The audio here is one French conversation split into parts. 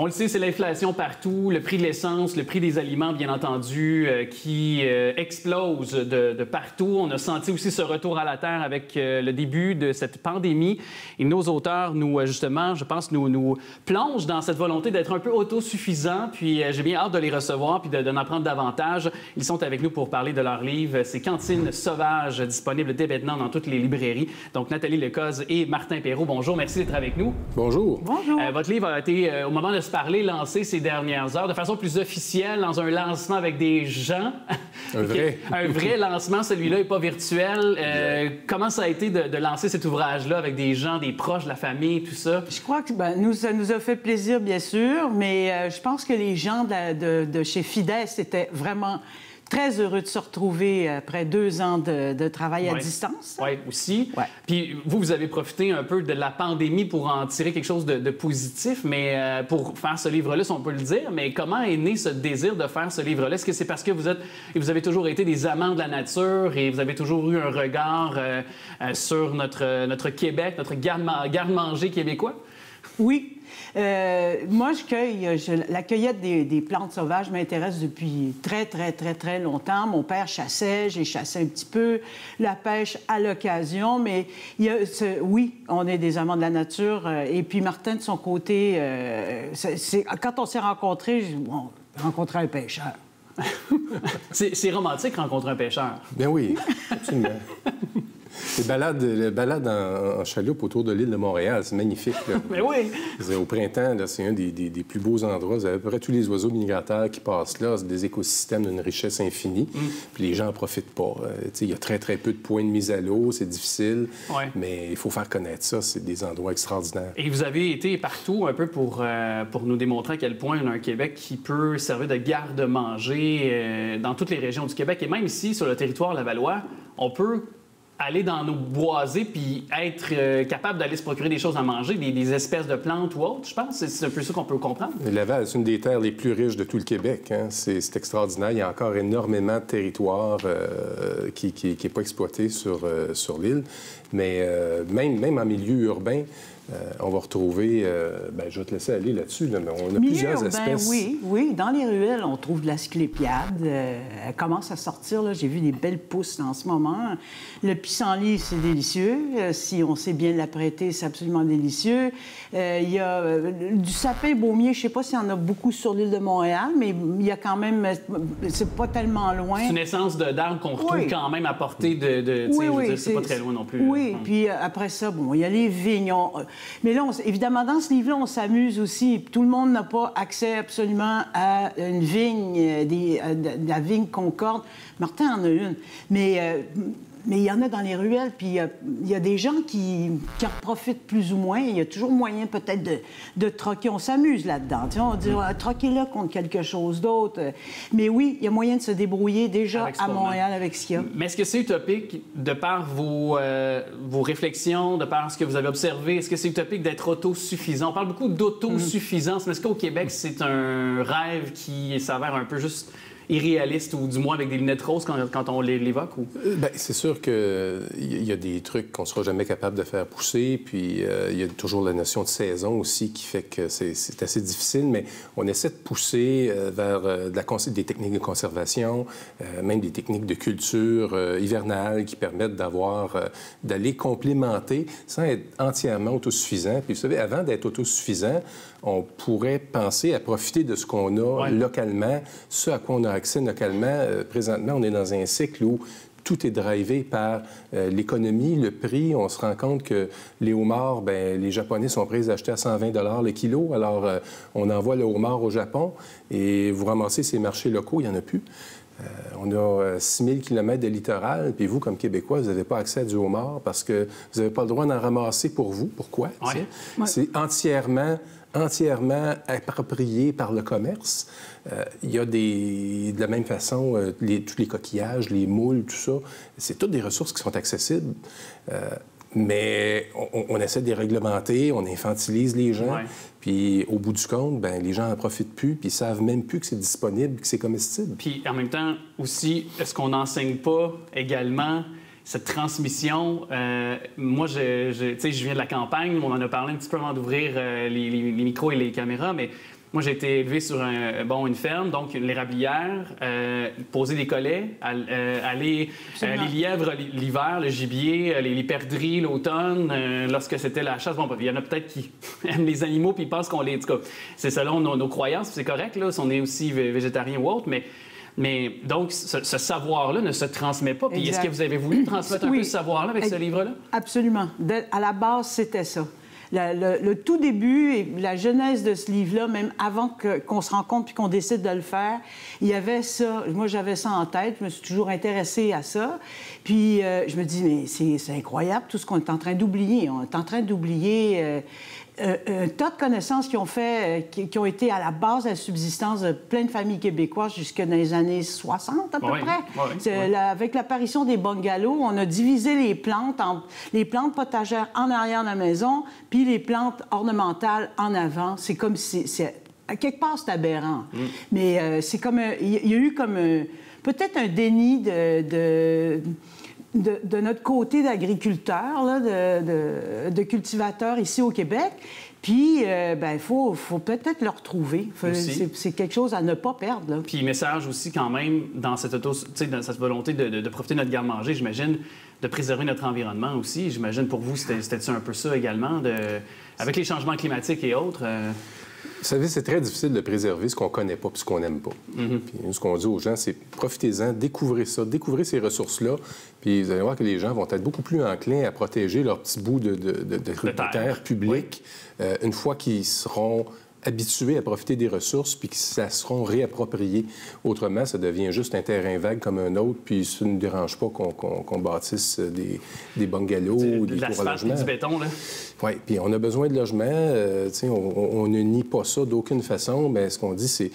On le sait, c'est l'inflation partout, le prix de l'essence, le prix des aliments, bien entendu, euh, qui euh, explose de, partout. On a senti aussi ce retour à la terre avec euh, le début de cette pandémie. Et nos auteurs, nous, justement, je pense, nous, nous plongent dans cette volonté d'être un peu autosuffisants. Puis j'ai bien hâte de les recevoir puis d'en apprendre davantage. Ils sont avec nous pour parler de leur livre. C'est Cantine sauvage, disponible dès maintenant dans toutes les librairies. Donc, Nathalie Lecoz et Martin Perrault, bonjour. Merci d'être avec nous. Bonjour. Bonjour. votre livre a été, au moment de se parler, lancé ces dernières heures de façon plus officielle dans un lancement avec des gens. Un vrai. un vrai lancement, celui-là n'est pas virtuel. Euh, comment ça a été de, lancer cet ouvrage-là avec des gens, des proches de la famille, tout ça? Je crois que ben, nous, ça nous a fait plaisir, bien sûr, mais euh, je pense que les gens de, de chez Fides étaient vraiment très heureux de se retrouver après deux ans de, travail à distance. Oui, aussi. Puis vous, vous avez profité un peu de la pandémie pour en tirer quelque chose de, positif, mais euh, pour faire ce livre-là, si on peut le dire. Mais comment est né ce désir de faire ce livre-là? Est-ce que c'est parce que vous êtes, vous avez toujours été des amants de la nature et vous avez toujours eu un regard euh, euh, sur notre, notre Québec, notre garde-manger québécois? Oui, euh, moi, je cueille, la cueillette des, plantes sauvages m'intéresse depuis très, très, très, très longtemps. Mon père chassait, j'ai chassé un petit peu, la pêche à l'occasion, mais il y a, oui, on est des amants de la nature. Euh, et puis Martin, de son côté, euh, c'est, quand on s'est rencontrés, on rencontré un pêcheur. c'est romantique rencontrer un pêcheur. Bien oui, absolument. Les balades, les balades en, chaloupe autour de l'île de Montréal, c'est magnifique. Mais oui! Au printemps, c'est un des, plus beaux endroits. Vous avez à peu près tous les oiseaux migrateurs qui passent là. C'est des écosystèmes d'une richesse infinie. Mm. Puis les gens n'en profitent pas. Euh, il y a très, très peu de points de mise à l'eau. C'est difficile. Mais il faut faire connaître ça. C'est des endroits extraordinaires. Et vous avez été partout un peu pour, euh, pour nous démontrer à quel point on a un Québec qui peut servir de garde-manger euh, dans toutes les régions du Québec. Et même ici, sur le territoire Lavallois, on peut aller dans nos boisés puis être euh, capable d'aller se procurer des choses à manger, des, espèces de plantes ou autres, je pense. C'est un peu ça qu'on peut comprendre. Laval, c'est une des terres les plus riches de tout le Québec. Hein. C'est extraordinaire. Il y a encore énormément de territoire euh, qui n'est qui, pas exploité sur, euh, sur l'île. Mais même, même en milieu urbain, euh, on va retrouver, euh, ben, je vais te laisser aller là-dessus, mais on a plusieurs espèces. Oui, oui. Dans les ruelles, on trouve de la sclépiade. Euh, elle commence à sortir. J'ai vu des belles pousses en ce moment. Le pissenlit, c'est délicieux. si on sait bien l'apprêter, c'est absolument délicieux. Il y a du sapin baumier. Je ne sais pas s'il y en a beaucoup sur l'île de Montréal, mais il y a quand même... C'est pas tellement loin. C'est une essence d'arbre qu'on retrouve quand même à portée de... de oui, oui, c'est pas très loin non plus. Oui, puis après ça, bon, il y a les vignes. Mais là, évidemment, dans ce livre-là, on s'amuse aussi. Tout le monde n'a pas accès absolument à une vigne, euh, de la vigne Concorde. Martin en a une. Mais euh, mais il y en a dans les ruelles, puis il y, a des gens qui, en profitent plus ou moins. Il y a toujours moyen peut-être de, de troquer. On s'amuse là-dedans. On dit, troquer-le contre quelque chose d'autre. Mais oui, il y a moyen de se débrouiller déjà à Montréal avec ce qu'il y a. Mais est-ce que c'est utopique, de par vos, euh, vos réflexions, de par ce que vous avez observé, est-ce que c'est utopique d'être autosuffisant? On parle beaucoup d'autosuffisance, mais est-ce qu'au Québec, c'est un rêve qui s'avère un peu juste irréaliste ou du moins avec des lunettes roses quand, quand on l'évoque? Ou... Euh, ben, c'est sûr qu'il y a des trucs qu'on ne sera jamais capable de faire pousser. Puis euh, il y a toujours la notion de saison aussi qui fait que c'est assez difficile, mais on essaie de pousser euh, vers de la, des techniques de conservation, même des techniques de culture hivernale qui permettent d'avoir, d'aller complémenter sans être entièrement autosuffisant. Puis vous savez, avant d'être autosuffisant, on pourrait penser à profiter de ce qu'on a localement, ce à quoi on a accès localement. Euh, présentement, on est dans un cycle où tout est drivé par euh, l'économie, le prix. On se rend compte que les homards, ben, les Japonais sont prêts à acheter à 120 le kilo. Alors, euh, on envoie le homard au Japon et vous ramassez ces marchés locaux, il n'y en a plus. On a 6000 km de littoral, puis vous, comme Québécois, vous n'avez pas accès à du homard parce que vous n'avez pas le droit d'en ramasser pour vous. Pourquoi? C'est entièrement entièrement approprié par le commerce. Euh, il y a des, de la même façon, euh, les, tous les coquillages, les moules, tout ça, c'est toutes des ressources qui sont accessibles. Euh, mais on, essaie de les réglementer, on infantilise les gens, puis au bout du compte, ben, les gens n'en profitent plus, puis ils savent même plus que c'est disponible, que c'est comestible. Puis en même temps, aussi, est-ce qu'on n'enseigne pas également cette transmission? Euh, moi, je, je, je viens de la campagne, on en a parlé un petit peu avant d'ouvrir euh, les, les, micros et les caméras, mais Moi, j'ai été élevé sur un, bon, une ferme, donc l'érablière, euh, poser des collets, euh, aller euh, les lièvres l'hiver, le gibier, les, les perdrix l'automne, lorsque c'était la chasse. Bon, il y en a peut-être qui aiment les animaux puis ils pensent qu'on les. En tout cas, c'est selon nos, croyances, c'est correct, là, si on est aussi végétarien ou autre, mais. Mais donc, ce, savoir-là ne se transmet pas. Puis est-ce que vous avez voulu transmettre un peu ce savoir-là avec ce livre-là? Absolument. à la base, c'était ça le, tout début et la genèse de ce livre-là, même avant qu'on se rencontre puis qu'on décide de le faire, il y avait ça. Moi, j'avais ça en tête. Je me suis toujours intéressée à ça. Puis euh, je me dis, mais c'est incroyable tout ce qu'on est en train d'oublier. On est en train d'oublier euh, euh, un tas de connaissances qui ont fait, qui, ont été à la base de la subsistance de plein de familles québécoises jusque dans les années 60 à peu près. avec l'apparition des bungalows, on a divisé les plantes en les plantes potagères en arrière de la maison, puis les plantes ornementales en avant. C'est comme si à quelque part c'est aberrant, mm. mais c'est comme il y, a eu comme peut-être un déni de de, notre côté d'agriculteurs, de, de, cultivateurs ici au Québec. Puis, euh, ben, il faut, faut peut-être le retrouver. C'est quelque chose à ne pas perdre. Là. Puis, message aussi, quand même, dans cette, auto, dans cette volonté de, profiter de notre garde-manger, j'imagine, de préserver notre environnement aussi. J'imagine, pour vous, c'était un peu ça également, de, avec les changements climatiques et autres. Euh, vous savez, c'est très difficile de préserver ce qu'on connaît pas puis ce qu'on n'aime pas. Mhm. Puis ce qu'on dit aux gens, c'est profitez-en, découvrez ça, découvrez ces ressources-là, puis vous allez voir que les gens vont être beaucoup plus enclins à protéger leur petit bout de, terre. publique euh, une fois qu'ils seront habitués à profiter des ressources puis que ça seront réappropriés. Autrement, ça devient juste un terrain vague comme un autre, puis ça ne dérange pas qu'on bâtisse des, des bungalows ou des logements. du béton, là. Oui, puis on a besoin de logements. Euh, on, on, ne nie pas ça d'aucune façon, mais ce qu'on dit, c'est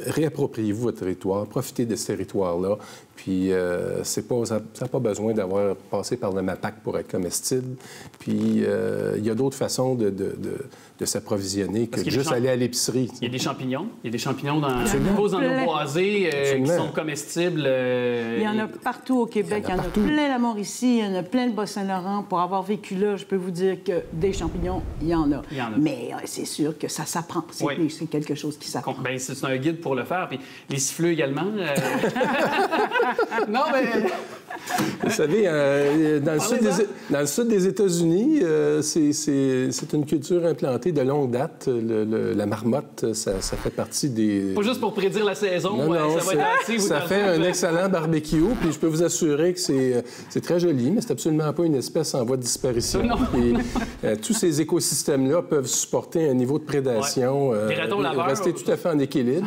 réappropriez-vous votre territoire, profitez de ce territoire-là. Puis, euh, c'est pas, ça n'a pas besoin d'avoir passé par le MAPAC pour être comestible. Puis, euh, il y a d'autres façons de, de, de, s'approvisionner que juste aller à l'épicerie. Il y a des champignons. Il y a des champignons dans, dans nos boisés euh, qui sont comestibles. il y en a partout au Québec. Il y en a, plein à Mauricie, il y en a plein le Bas-Saint-Laurent. Pour avoir vécu là, je peux vous dire que des champignons, il y en a. Il y en a. Mais c'est sûr que ça s'apprend. C'est quelque chose qui s'apprend. Ben, c'est un guide pour le faire. Puis les siffleux également. non, mais. Vous savez, euh, dans, le sud des, dans, le sud des, États-Unis, euh, c'est une culture implantée de longue date. la marmotte, ça, fait partie des. Pas juste pour prédire la saison, ça va être Ça fait un excellent barbecue, puis je peux vous assurer que c'est très joli, mais c'est absolument pas une espèce en voie de disparition. Non. Euh, tous ces écosystèmes-là peuvent supporter un niveau de prédation, rester tout à fait en équilibre.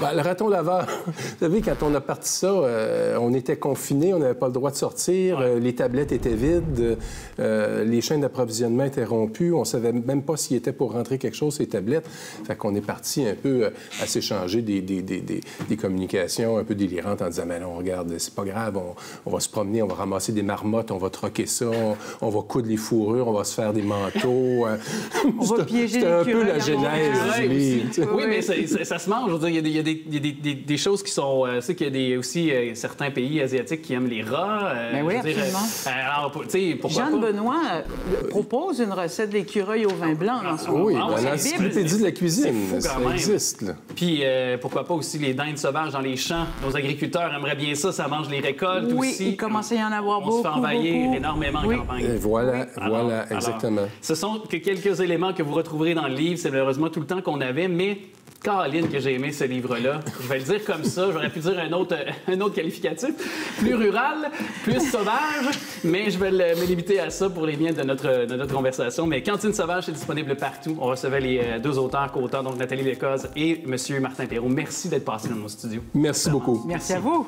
Ben, le raton laveur, vous savez, quand on a parti ça, euh, on était confinés, on n'avait pas le droit de sortir, euh, les tablettes étaient vides, euh, les chaînes d'approvisionnement étaient rompues, on savait même pas s'il était pour rentrer quelque chose, ces tablettes. Fait qu'on est parti un peu à s'échanger des, des, des, des, communications un peu délirantes en disant, mais non, regarde, c'est pas grave, on, va se promener, on va ramasser des marmottes, on va troquer ça, on, va coudre les fourrures, on va se faire des manteaux. on va piéger un peu la genèse. Oui, mais ça, se mange. Je veux dire, il y a des des, des, choses qui sont. Euh, sais qu'il y a des, aussi euh, certains pays asiatiques qui aiment les rats. Euh, Mais oui, absolument. alors, pourquoi Jeanne Benoît propose une recette d'écureuil au vin blanc dans son Oui, dans l'encyclopédie de la cuisine. ça existe. Puis pourquoi pas aussi les dindes sauvages dans les champs. Nos agriculteurs aimeraient bien ça, ça mange les récoltes oui, aussi. Oui, il commence à y en avoir beaucoup. On se fait envahir énormément en campagne. voilà, voilà, exactement. ce sont que quelques éléments que vous retrouverez dans le livre. C'est malheureusement tout le temps qu'on avait, mais Caroline, que j'ai aimé ce livre-là. Je vais le dire comme ça. J'aurais pu dire un autre, un autre qualificatif. Plus rural, plus sauvage, mais je vais me limiter à ça pour les biens de notre, de notre conversation. Mais Cantine Sauvage, c'est disponible partout. On recevait les euh, deux auteurs co-auteurs, donc Nathalie Lécoz et M. Martin Perrault. Merci d'être passé dans nos studios. Merci beaucoup. Merci à vous.